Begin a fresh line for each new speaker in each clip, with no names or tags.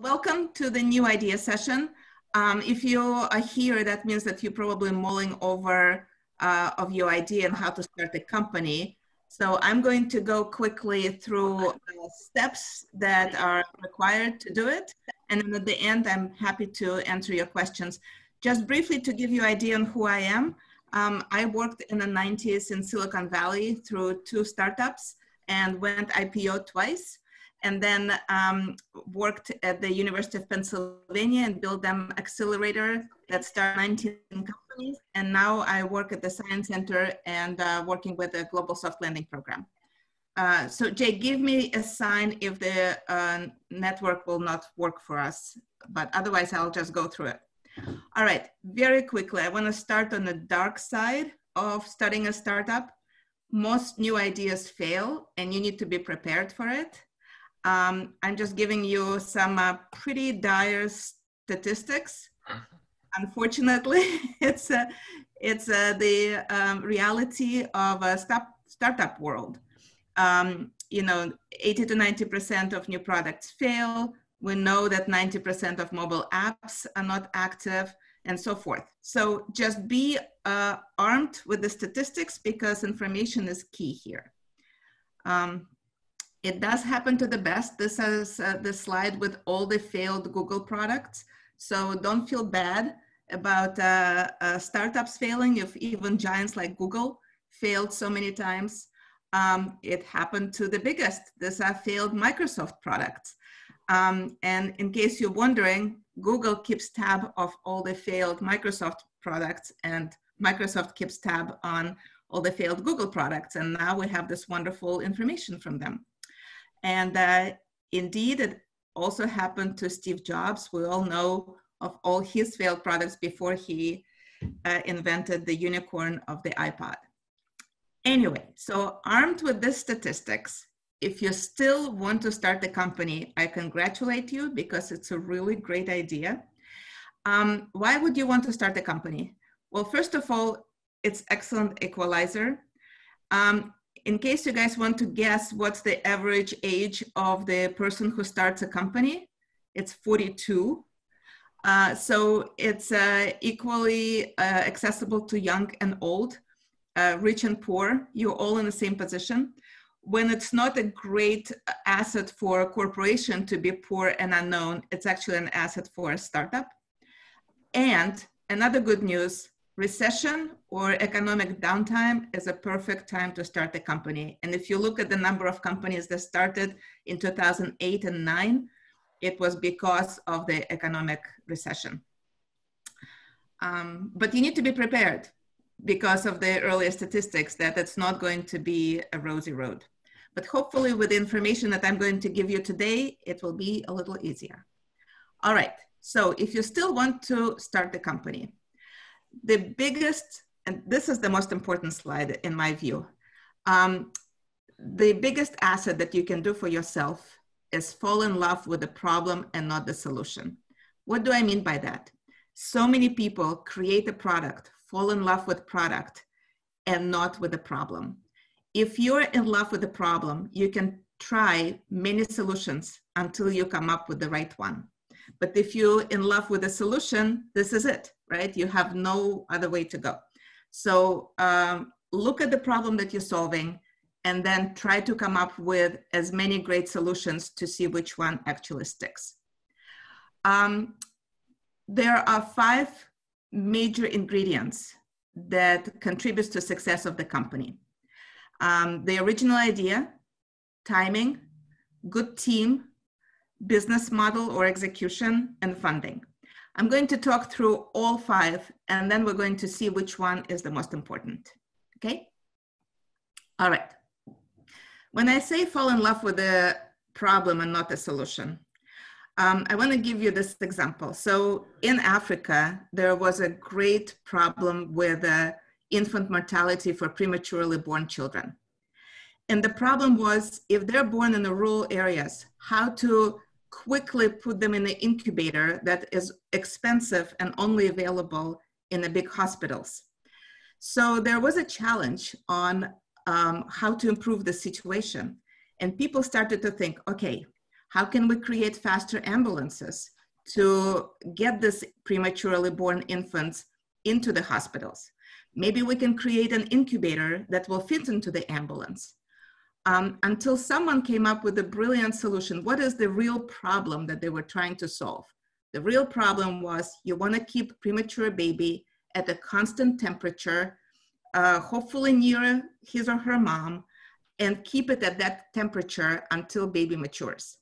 Welcome to the new idea session. Um, if you are here, that means that you're probably mulling over uh, of your idea and how to start a company. So I'm going to go quickly through steps that are required to do it. And then at the end, I'm happy to answer your questions. Just briefly to give you an idea on who I am, um, I worked in the 90s in Silicon Valley through two startups and went IPO twice and then um, worked at the University of Pennsylvania and built them accelerator that started 19 companies. And now I work at the Science Center and uh, working with the Global Soft Landing Program. Uh, so Jay, give me a sign if the uh, network will not work for us, but otherwise I'll just go through it. All right, very quickly, I wanna start on the dark side of starting a startup. Most new ideas fail and you need to be prepared for it. Um, I'm just giving you some uh, pretty dire statistics. Unfortunately, it's uh, it's uh, the um, reality of a start, startup world. Um, you know, 80 to 90% of new products fail. We know that 90% of mobile apps are not active and so forth. So just be uh, armed with the statistics because information is key here. Um, it does happen to the best. This is uh, the slide with all the failed Google products. So don't feel bad about uh, uh, startups failing if even giants like Google failed so many times. Um, it happened to the biggest. These are failed Microsoft products. Um, and in case you're wondering, Google keeps tab of all the failed Microsoft products and Microsoft keeps tab on all the failed Google products. And now we have this wonderful information from them. And uh, indeed, it also happened to Steve Jobs. We all know of all his failed products before he uh, invented the unicorn of the iPod. Anyway, so armed with these statistics, if you still want to start a company, I congratulate you because it's a really great idea. Um, why would you want to start a company? Well, first of all, it's excellent equalizer. Um, in case you guys want to guess what's the average age of the person who starts a company, it's 42. Uh, so it's uh, equally uh, accessible to young and old, uh, rich and poor. You're all in the same position. When it's not a great asset for a corporation to be poor and unknown, it's actually an asset for a startup. And another good news, recession or economic downtime is a perfect time to start a company. And if you look at the number of companies that started in 2008 and 9, it was because of the economic recession. Um, but you need to be prepared because of the earlier statistics that it's not going to be a rosy road. But hopefully with the information that I'm going to give you today, it will be a little easier. All right, so if you still want to start the company, the biggest, and this is the most important slide in my view, um, the biggest asset that you can do for yourself is fall in love with the problem and not the solution. What do I mean by that? So many people create a product, fall in love with product and not with the problem. If you're in love with the problem, you can try many solutions until you come up with the right one. But if you're in love with a solution, this is it, right? You have no other way to go. So um, look at the problem that you're solving and then try to come up with as many great solutions to see which one actually sticks. Um, there are five major ingredients that contributes to success of the company. Um, the original idea, timing, good team, business model or execution, and funding. I'm going to talk through all five, and then we're going to see which one is the most important, okay? All right. When I say fall in love with the problem and not the solution, um, I want to give you this example. So in Africa, there was a great problem with uh, infant mortality for prematurely born children. And the problem was if they're born in the rural areas, how to quickly put them in the incubator that is expensive and only available in the big hospitals. So there was a challenge on um, how to improve the situation. And people started to think, okay, How can we create faster ambulances to get this prematurely born infants into the hospitals? Maybe we can create an incubator that will fit into the ambulance. Um, until someone came up with a brilliant solution. What is the real problem that they were trying to solve? The real problem was you want to keep premature baby at a constant temperature, uh, hopefully near his or her mom, and keep it at that temperature until baby matures.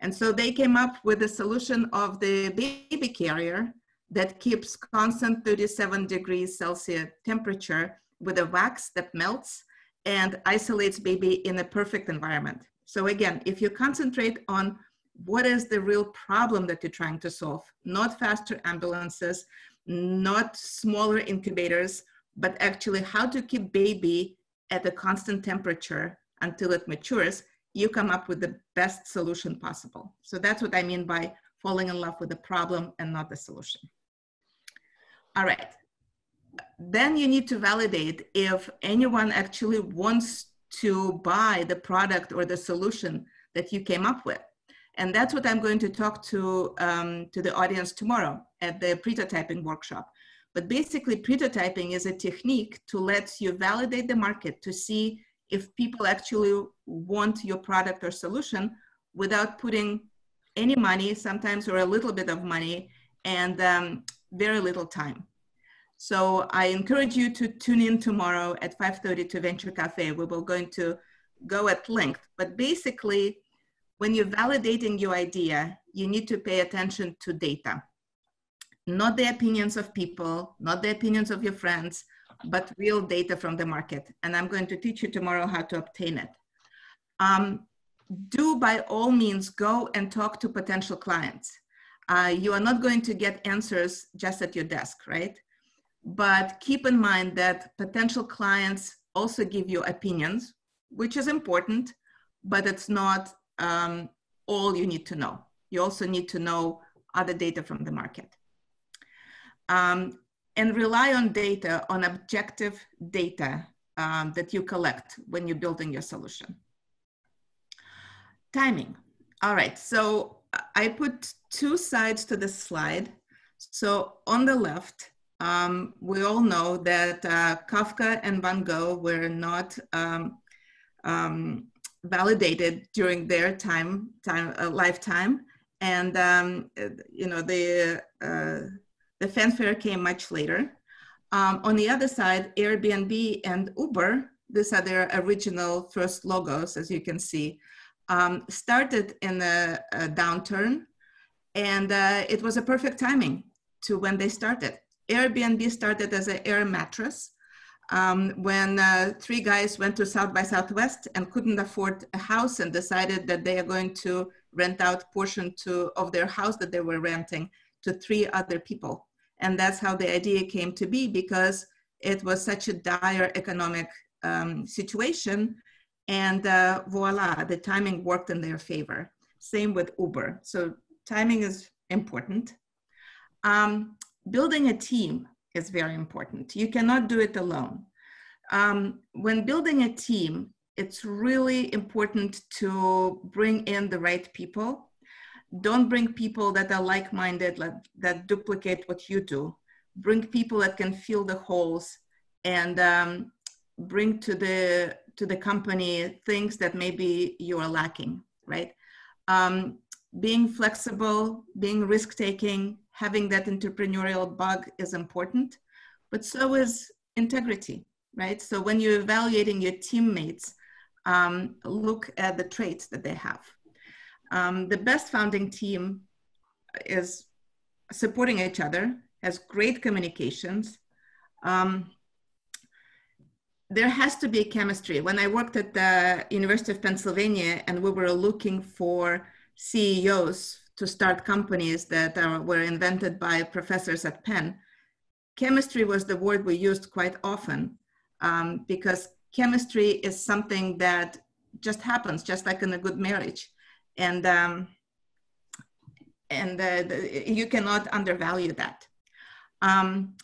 And so they came up with a solution of the baby carrier that keeps constant 37 degrees Celsius temperature with a wax that melts and isolates baby in a perfect environment. So again, if you concentrate on what is the real problem that you're trying to solve, not faster ambulances, not smaller incubators, but actually how to keep baby at a constant temperature until it matures, you come up with the best solution possible. So that's what I mean by falling in love with the problem and not the solution. All right. Then you need to validate if anyone actually wants to buy the product or the solution that you came up with. And that's what I'm going to talk to, um, to the audience tomorrow at the pretotyping workshop. But basically pretotyping is a technique to let you validate the market to see if people actually want your product or solution without putting any money, sometimes or a little bit of money, and um, very little time. So I encourage you to tune in tomorrow at 5.30 to Venture Cafe. We will going to go at length, but basically when you're validating your idea, you need to pay attention to data, not the opinions of people, not the opinions of your friends, but real data from the market. And I'm going to teach you tomorrow how to obtain it. Um, do by all means go and talk to potential clients. Uh, you are not going to get answers just at your desk, right? But keep in mind that potential clients also give you opinions, which is important, but it's not um, all you need to know. You also need to know other data from the market. Um, and rely on data, on objective data um, that you collect when you're building your solution. Timing. All right, so I put two sides to this slide. So on the left, um, we all know that uh, Kafka and Van Gogh were not um, um, validated during their time, time uh, lifetime. And, um, you know, the, uh, the fanfare came much later. Um, on the other side, Airbnb and Uber, these are their original first logos, as you can see, um, started in a, a downturn. And uh, it was a perfect timing to when they started. Airbnb started as an air mattress um, when uh, three guys went to South by Southwest and couldn't afford a house and decided that they are going to rent out portion to, of their house that they were renting to three other people. And that's how the idea came to be because it was such a dire economic um, situation. And uh, voila, the timing worked in their favor. Same with Uber. So timing is important. Um, building a team is very important. You cannot do it alone. Um, when building a team, it's really important to bring in the right people don't bring people that are like-minded like, that duplicate what you do bring people that can fill the holes and um, bring to the to the company things that maybe you are lacking right um, being flexible being risk-taking having that entrepreneurial bug is important but so is integrity right so when you're evaluating your teammates um, look at the traits that they have um, the best founding team is supporting each other, has great communications. Um, there has to be chemistry. When I worked at the University of Pennsylvania and we were looking for CEOs to start companies that are, were invented by professors at Penn, chemistry was the word we used quite often um, because chemistry is something that just happens, just like in a good marriage. And um, and uh, the, you cannot undervalue that. Um,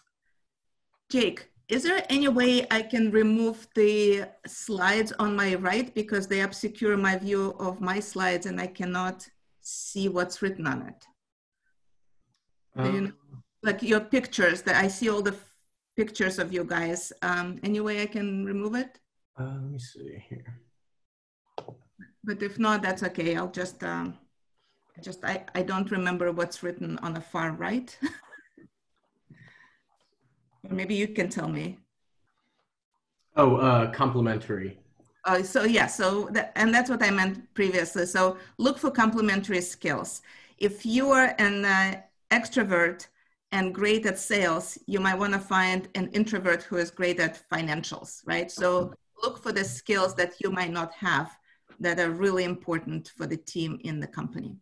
Jake, is there any way I can remove the slides on my right? Because they obscure my view of my slides and I cannot see what's written on it?
Um,
you know, like your pictures that I see all the f- pictures of you guys. Um, any way I can remove it?
uh, let me see here.
But if not, that's okay. I'll just, um, just, I, I don't remember what's written on the far right. Maybe you can tell me.
Oh, uh, complimentary.
Uh, so yeah, so that, and that's what I meant previously. So look for complementary skills. If you are an uh, extrovert and great at sales, you might want to find an introvert who is great at financials, right? So look for the skills that you might not have that are really important for the team in the company.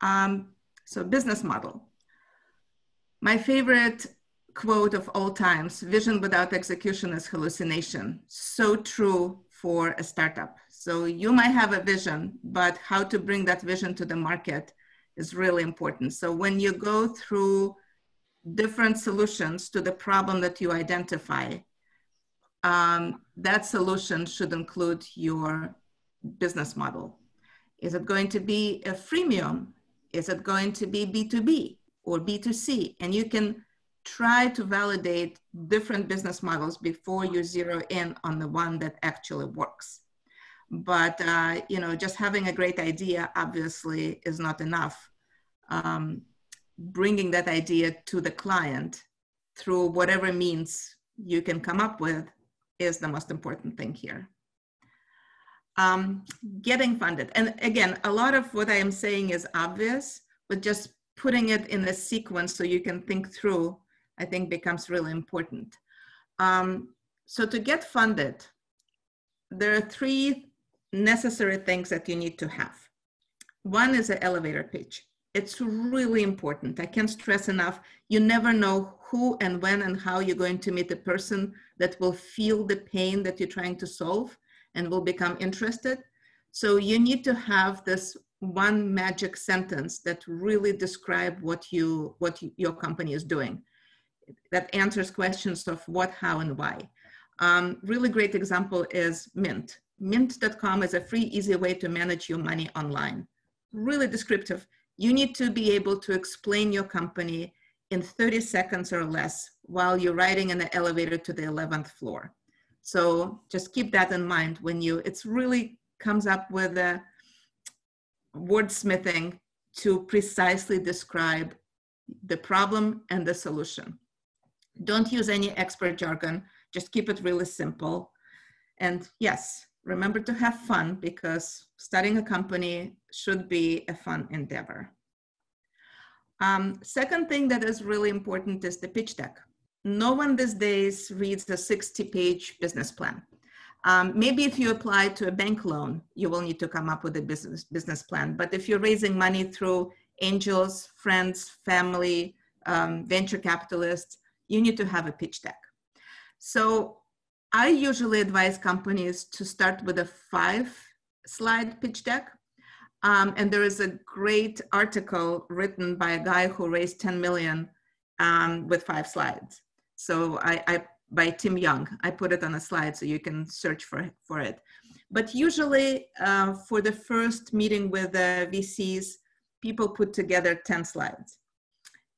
Um, so business model. My favorite quote of all times, vision without execution is hallucination. So true for a startup. So you might have a vision, but how to bring that vision to the market is really important. So when you go through different solutions to the problem that you identify, um, that solution should include your business model. Is it going to be a freemium? Is it going to be B2B or B2C? And you can try to validate different business models before you zero in on the one that actually works. But uh, you know, just having a great idea obviously is not enough. Um, bringing that idea to the client through whatever means you can come up with is the most important thing here. Um, getting funded. And again, a lot of what I am saying is obvious, but just putting it in a sequence so you can think through, I think becomes really important. Um, so to get funded, there are three necessary things that you need to have. One is an elevator pitch. It's really important. I can't stress enough. You never know who and when and how you're going to meet the person that will feel the pain that you're trying to solve and will become interested. So you need to have this one magic sentence that really describe what you what you, your company is doing. That answers questions of what, how, and why. Um, really great example is Mint. Mint.com is a free, easy way to manage your money online. Really descriptive. You need to be able to explain your company in 30 seconds or less while you're riding in the elevator to the 11th floor. So just keep that in mind when you, it's really comes up with a wordsmithing to precisely describe the problem and the solution. Don't use any expert jargon, just keep it really simple. And yes, remember to have fun because starting a company should be a fun endeavor. Um, second thing that is really important is the pitch deck. No one these days reads a 60 page business plan. Um, maybe if you apply to a bank loan, you will need to come up with a business, business plan. But if you're raising money through angels, friends, family, um, venture capitalists, you need to have a pitch deck. So I usually advise companies to start with a five slide pitch deck. Um, and there is a great article written by a guy who raised 10 million um, with five slides. So I, I, by Tim Young, I put it on a slide so you can search for, for it. But usually uh, for the first meeting with the VCs, people put together 10 slides.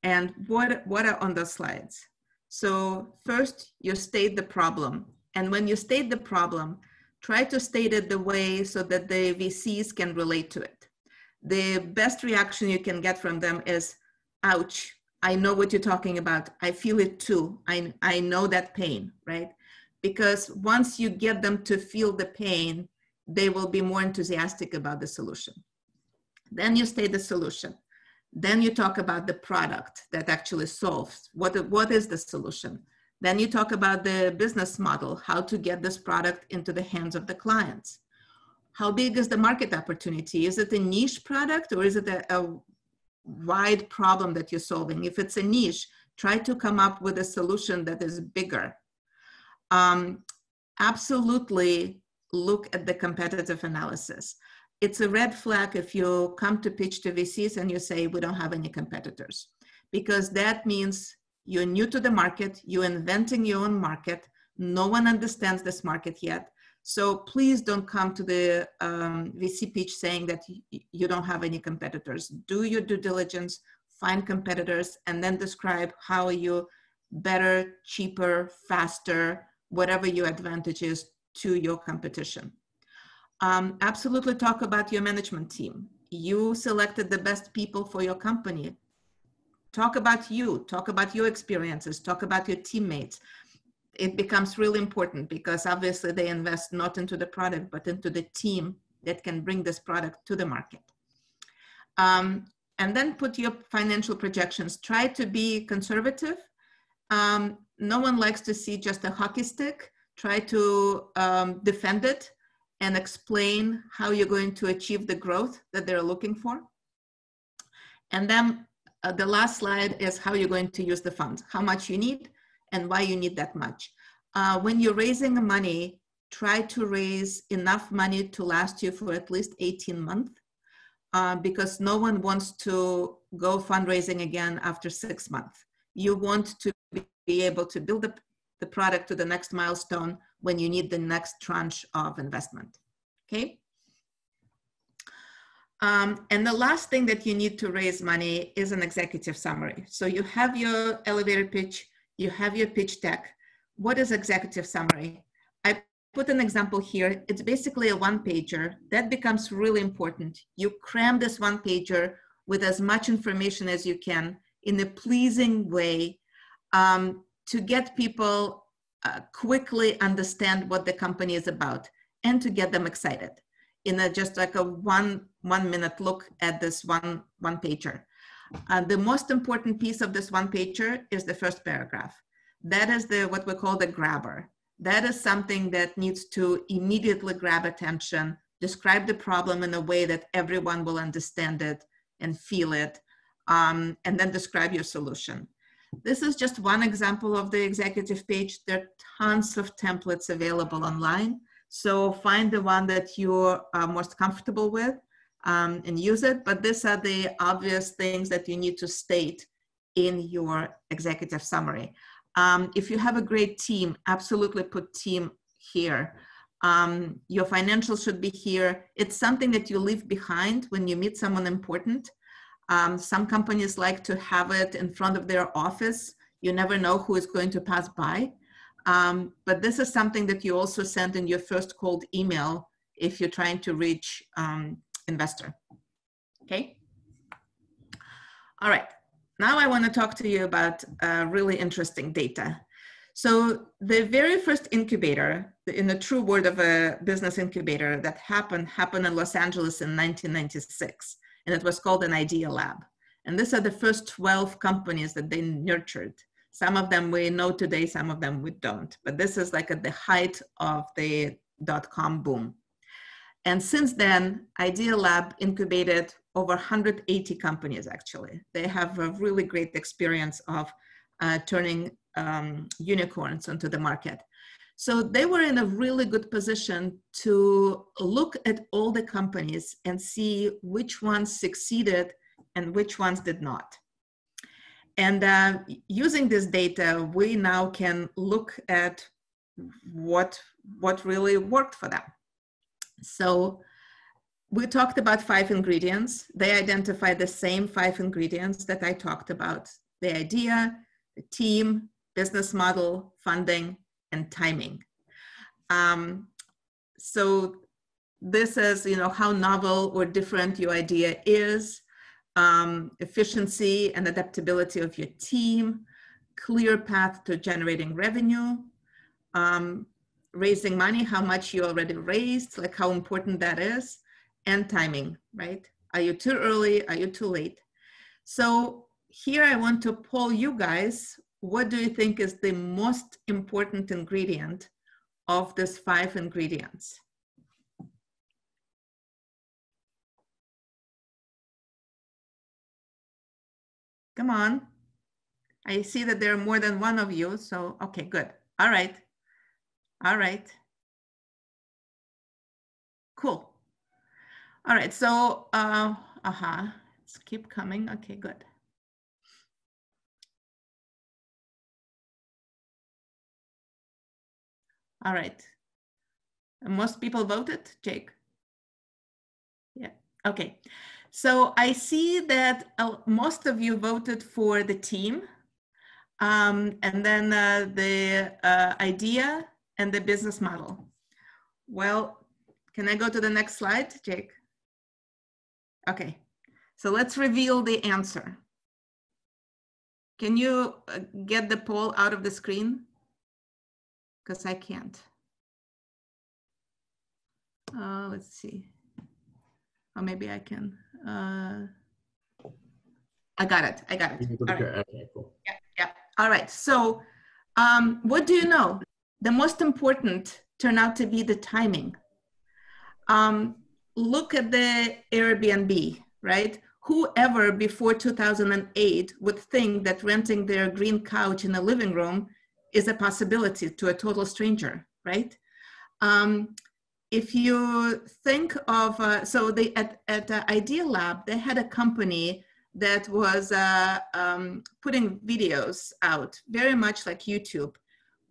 And what, what are on those slides? So first you state the problem. And when you state the problem, try to state it the way so that the VCs can relate to it. The best reaction you can get from them is, ouch, I know what you're talking about. I feel it too. I, I know that pain, right? Because once you get them to feel the pain, they will be more enthusiastic about the solution. Then you state the solution. Then you talk about the product that actually solves. What, what is the solution? Then you talk about the business model, how to get this product into the hands of the clients. How big is the market opportunity? Is it a niche product or is it a, a wide problem that you're solving? If it's a niche, try to come up with a solution that is bigger. Um, absolutely look at the competitive analysis. It's a red flag if you come to pitch to VCs and you say, we don't have any competitors, because that means you're new to the market, you're inventing your own market, no one understands this market yet. So please don't come to the um, VC pitch saying that you don't have any competitors. Do your due diligence, find competitors, and then describe how you better, cheaper, faster, whatever your advantage is to your competition. Um, absolutely talk about your management team. You selected the best people for your company. Talk about you, talk about your experiences, talk about your teammates. It becomes really important because obviously they invest not into the product, but into the team that can bring this product to the market. Um, and then put your financial projections. Try to be conservative. Um, no one likes to see just a hockey stick. Try to um, defend it and explain how you're going to achieve the growth that they're looking for. And then uh, the last slide is how you're going to use the funds, how much you need and why you need that much. Uh, when you're raising money, try to raise enough money to last you for at least 18 months uh, because no one wants to go fundraising again after six months. You want to be able to build the, the product to the next milestone when you need the next tranche of investment, okay? Um, and the last thing that you need to raise money is an executive summary. So you have your elevator pitch, you have your pitch deck. What is executive summary? I put an example here. It's basically a one pager. That becomes really important. You cram this one pager with as much information as you can in a pleasing way um, to get people uh, quickly understand what the company is about and to get them excited in a, just like a one one minute look at this one one pager. Uh, the most important piece of this one pager is the first paragraph. That is the what we call the grabber. That is something that needs to immediately grab attention, describe the problem in a way that everyone will understand it and feel it, um, and then describe your solution. This is just one example of the executive page. There are tons of templates available online. So find the one that you're uh, most comfortable with um, and use it. But these are the obvious things that you need to state in your executive summary. Um, if you have a great team, absolutely put team here. Um, your financials should be here. It's something that you leave behind when you meet someone important. Um, some companies like to have it in front of their office. You never know who is going to pass by. Um, but this is something that you also send in your first cold email if you're trying to reach um, investor. Okay. All right. Now I want to talk to you about uh, really interesting data. So the very first incubator, in the true word of a business incubator that happened, happened in Los Angeles in 1996 and it was called an Idealab. And these are the first 12 companies that they nurtured. Some of them we know today, some of them we don't. But this is like at the height of the dot com boom. And since then, Idealab incubated over 180 companies actually. They have a really great experience of uh, turning um, unicorns onto the market. So they were in a really good position to look at all the companies and see which ones succeeded and which ones did not. And uh, using this data, we now can look at what, what really worked for them. So we talked about five ingredients. They identified the same five ingredients that I talked about, the idea, the team, business model, funding, and timing. Um, so this is, you know, how novel or different your idea is, um, efficiency and adaptability of your team, clear path to generating revenue, um, raising money, how much you already raised, like how important that is, and timing, right? Are you too early? Are you too late? So here I want to poll you guys what do you think is the most important ingredient of these five ingredients? Come on. I see that there are more than one of you, so okay, good. All right. All right. Cool. All right, so, uh, uh-huh, let's keep coming. Okay, good. All right. Most people voted, Jake? Yeah, okay. So I see that uh, most of you voted for the team. Um, and then uh, the uh, idea and the business model. Well, can I go to the next slide, Jake? Okay, so let's reveal the answer. Can you uh, get the poll out of the screen? Because I can't. Uh, let's see. Or maybe I can. Uh, I got it. I got it. Right. Okay, cool. Yeah, yeah. All right. So, um, what do you know? The most important turned out to be the timing. Um, look at the Airbnb, right? Whoever before 2008 would think that renting their green couch in a living room is a possibility to a total stranger, right? Um, if you think of, uh, so they at, at uh, Idealab, they had a company that was uh, um, putting videos out, very much like YouTube,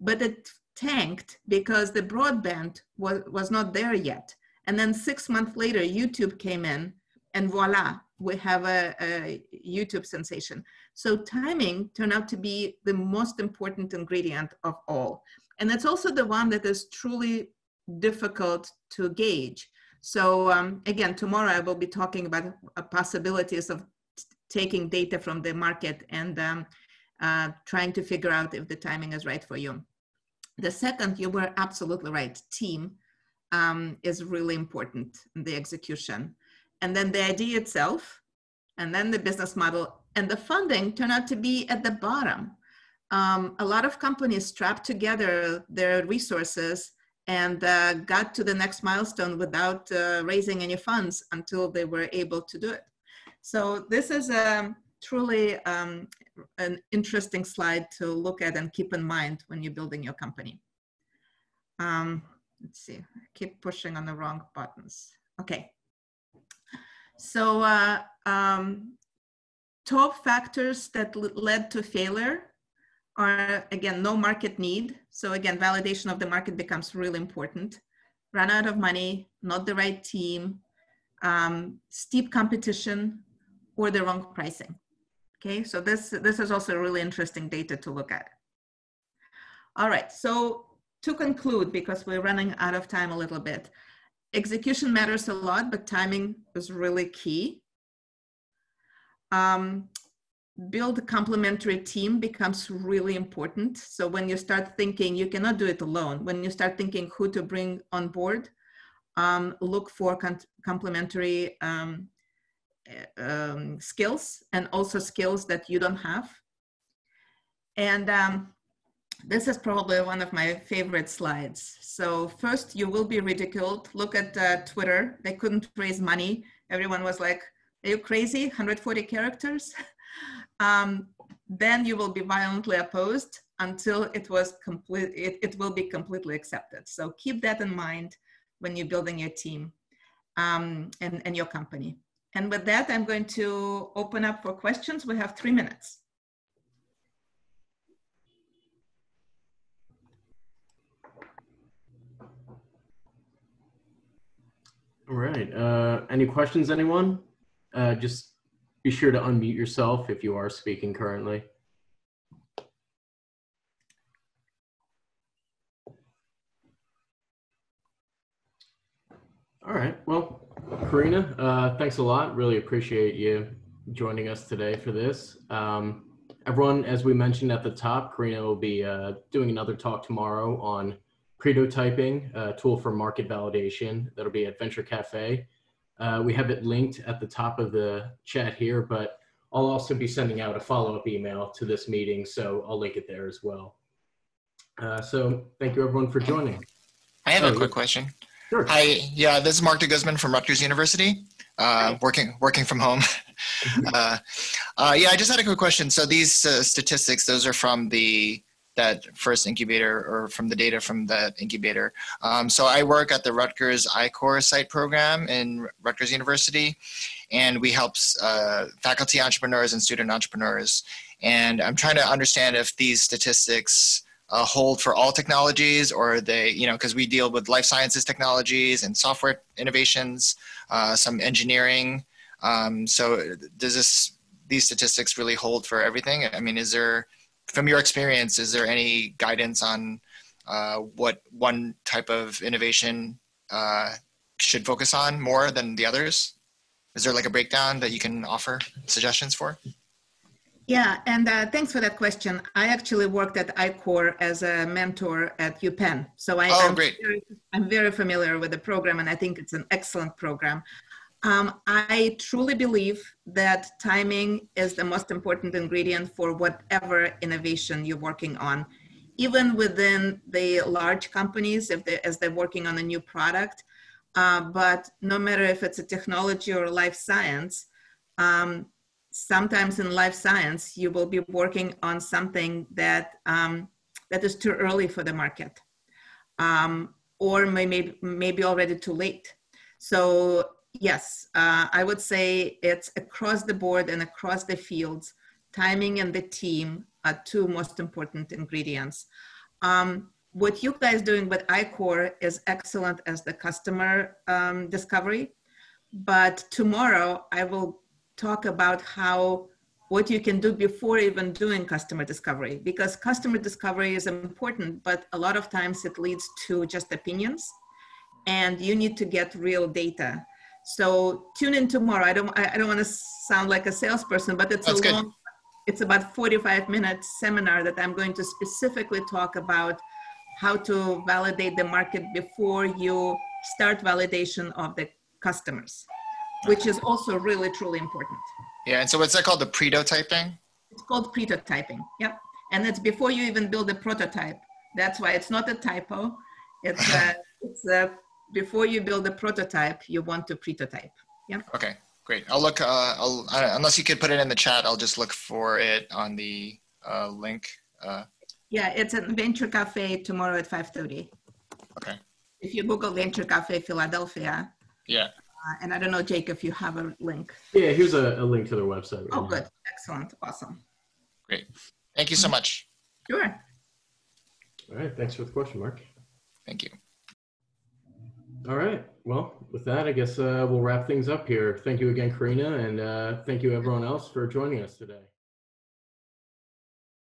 but it tanked because the broadband was, was not there yet. And then six months later, YouTube came in and voila, we have a, a YouTube sensation. So timing turned out to be the most important ingredient of all. And it's also the one that is truly difficult to gauge. So um, again, tomorrow I will be talking about possibilities of taking data from the market and um, uh, trying to figure out if the timing is right for you. The second, you were absolutely right, team um, is really important in the execution. And then the idea itself, and then the business model and the funding turn out to be at the bottom. Um, a lot of companies strapped together their resources and uh, got to the next milestone without uh, raising any funds until they were able to do it. So this is a um, truly um, an interesting slide to look at and keep in mind when you're building your company. Um, let's see, I keep pushing on the wrong buttons. Okay. So uh, um, top factors that led to failure are, again, no market need. So again, validation of the market becomes really important. Run out of money, not the right team, um, steep competition, or the wrong pricing. Okay, so this, this is also really interesting data to look at. All right, so to conclude, because we're running out of time a little bit, execution matters a lot, but timing is really key. Um, build a complementary team becomes really important. So when you start thinking, you cannot do it alone. When you start thinking who to bring on board, um, look for complementary um, um, skills and also skills that you don't have. And um, this is probably one of my favorite slides. So first you will be ridiculed. Look at uh, Twitter. They couldn't raise money. Everyone was like, are you crazy? 140 characters? um, then you will be violently opposed until it was complete, it, it will be completely accepted. So keep that in mind when you're building your team um, and, and your company. And with that, I'm going to open up for questions. We have three minutes.
All right. Uh, any questions, anyone? Uh, just be sure to unmute yourself if you are speaking currently. All right. Well, Karina, uh, thanks a lot. Really appreciate you joining us today for this. Um, everyone, as we mentioned at the top, Karina will be uh, doing another talk tomorrow on pretotyping, a tool for market validation. That'll be at Venture Cafe. Uh, we have it linked at the top of the chat here, but I'll also be sending out a follow-up email to this meeting, so I'll link it there as well. Uh, so thank you everyone for joining.
I have oh, a quick question. Sure. Hi, yeah, this is Mark de Guzman from Rutgers University, uh, working working from home. uh, uh, yeah, I just had a quick question. So these uh, statistics, those are from the that first incubator or from the data from that incubator. Um, so I work at the Rutgers I-Corps site program in Rutgers University, and we help uh, faculty entrepreneurs and student entrepreneurs. And I'm trying to understand if these statistics uh, hold for all technologies or they, you know, because we deal with life sciences technologies and software innovations, uh, some engineering. Um, so does this, these statistics really hold for everything? I mean, is there, from your experience, is there any guidance on uh, what one type of innovation uh, should focus on more than the others? Is there like a breakdown that you can offer suggestions for?
Yeah, and uh, thanks for that question. I actually worked at I-Corps as a mentor at UPenn. So I,
oh, great.
Very, I'm very familiar with the program and I think it's an excellent program. Um, I truly believe that timing is the most important ingredient for whatever innovation you're working on. Even within the large companies, if they, as they're working on a new product, uh, but no matter if it's a technology or life science, um, sometimes in life science, you will be working on something that, um, that is too early for the market um, or may, maybe already too late. So yes, uh, I would say it's across the board and across the fields, timing and the team are two most important ingredients. Um, what you guys doing with I-Corps is excellent as the customer um, discovery, but tomorrow I will talk about how what you can do before even doing customer discovery because customer discovery is important but a lot of times it leads to just opinions. And you need to get real data so tune in tomorrow i don't i, don't want to sound like a salesperson but it's
That's
a
good.
long it's about 45 minute seminar that i'm going to specifically talk about how to validate the market before you start validation of the customers which is also really, truly important.
Yeah, and so what's that called, the pretotyping?
It's called pretotyping, yep. And it's before you even build a prototype. That's why it's not a typo. It's a, it's a, before you build a prototype, you want to pretotype, Yeah.
Okay, great. I'll look, uh, I'll, I, unless you could put it in the chat, I'll just look for it on the uh, link. Uh,
yeah, it's at Venture Cafe tomorrow at 5.30.
Okay.
If you Google Venture Cafe Philadelphia.
Yeah.
Uh, and I don't know, Jake, if you have a link.
Yeah, here's a, a link to their website. Right
oh,
now.
good. Excellent. Awesome.
Great. Thank you so much.
Sure.
All right. Thanks for the question, Mark.
Thank you.
All right. Well, with that, I guess uh, we'll wrap things up here. Thank you again, Karina, and uh, thank you everyone else for joining us today.